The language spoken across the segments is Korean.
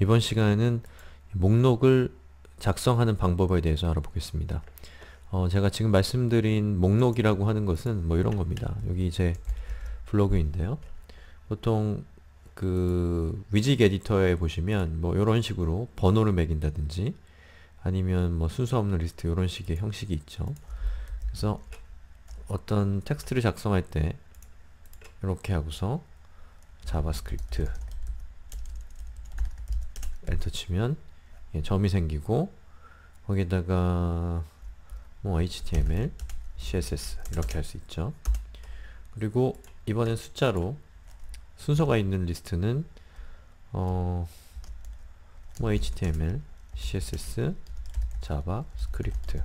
이번 시간에는 목록을 작성하는 방법에 대해서 알아보겠습니다. 어, 제가 지금 말씀드린 목록이라고 하는 것은 뭐 이런 겁니다. 여기 이제 블로그인데요. 보통 그 WYSIWYG 에디터에 보시면 뭐 이런 식으로 번호를 매긴다든지 아니면 뭐 순서 없는 리스트 이런 식의 형식이 있죠. 그래서 어떤 텍스트를 작성할 때 이렇게 하고서 JavaScript 엔터 치면 예, 점이 생기고 거기에다가 뭐 HTML, CSS 이렇게 할 수 있죠. 그리고 이번엔 숫자로 순서가 있는 리스트는 어, 뭐 HTML, CSS, JavaScript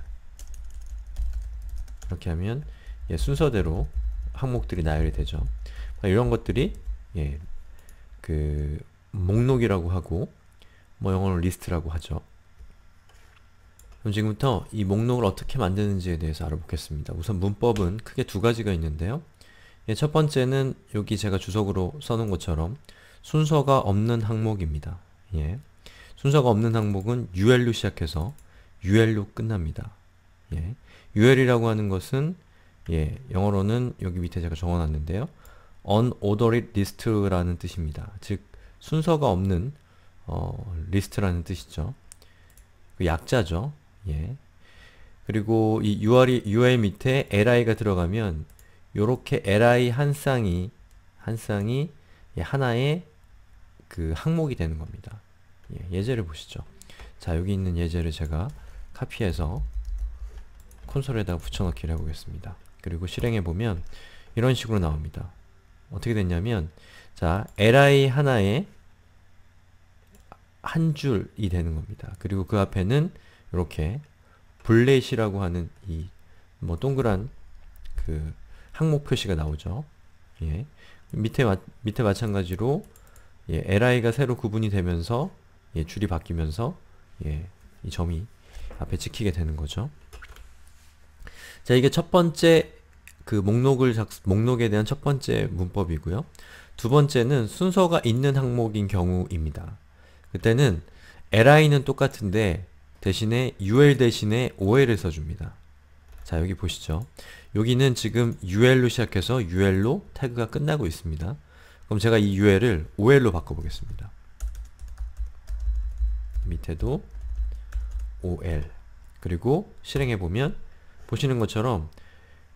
이렇게 하면 예, 순서대로 항목들이 나열이 되죠. 이런 것들이 예, 그 목록이라고 하고 뭐 영어로 리스트라고 하죠. 그럼 지금부터 이 목록을 어떻게 만드는지에 대해서 알아보겠습니다. 우선 문법은 크게 두 가지가 있는데요. 예, 첫 번째는 여기 제가 주석으로 써놓은 것처럼 순서가 없는 항목입니다. 예. 순서가 없는 항목은 UL로 시작해서 UL로 끝납니다. 예. UL이라고 하는 것은 예, 영어로는 여기 밑에 제가 적어놨는데요. unordered list라는 뜻입니다. 즉 순서가 없는 어, 리스트라는 뜻이죠. 그 약자죠. 예. 그리고 이 UR이, UL 밑에 li가 들어가면 요렇게 li 한 쌍이 한 쌍이 예, 하나의 그 항목이 되는 겁니다. 예, 예제를 보시죠. 자 여기 있는 예제를 제가 카피해서 콘솔에다가 붙여넣기를 해보겠습니다. 그리고 실행해 보면 이런 식으로 나옵니다. 어떻게 됐냐면 자 li 하나에 한 줄이 되는 겁니다. 그리고 그 앞에는 이렇게 블렛이라고 하는 이 뭐 동그란 그 항목 표시가 나오죠. 예. 밑에 마, 밑에 마찬가지로 예, li가 새로 구분이 되면서 예, 줄이 바뀌면서 예, 이 점이 앞에 찍히게 되는 거죠. 자, 이게 첫 번째 그 목록을 작, 목록에 대한 첫 번째 문법이고요. 두 번째는 순서가 있는 항목인 경우입니다. 그때는 li는 똑같은데 대신에 ul 대신에 ol을 써줍니다. 자 여기 보시죠. 여기는 지금 ul로 시작해서 ul로 태그가 끝나고 있습니다. 그럼 제가 이 ul을 ol로 바꿔보겠습니다. 밑에도 ol 그리고 실행해보면 보시는 것처럼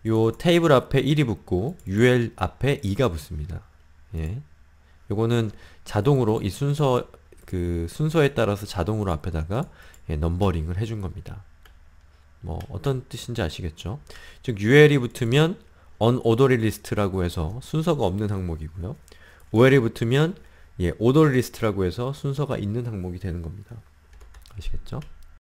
요 테이블 앞에 1이 붙고 ul 앞에 2가 붙습니다. 예. 요거는 자동으로 이 순서 그 순서에 따라서 자동으로 앞에다가 예, 넘버링을 해준 겁니다. 뭐 어떤 뜻인지 아시겠죠? 즉 UL이 붙으면 unordered list라고 해서 순서가 없는 항목이고요. OL이 붙으면 예, ordered list라고 해서 순서가 있는 항목이 되는 겁니다. 아시겠죠?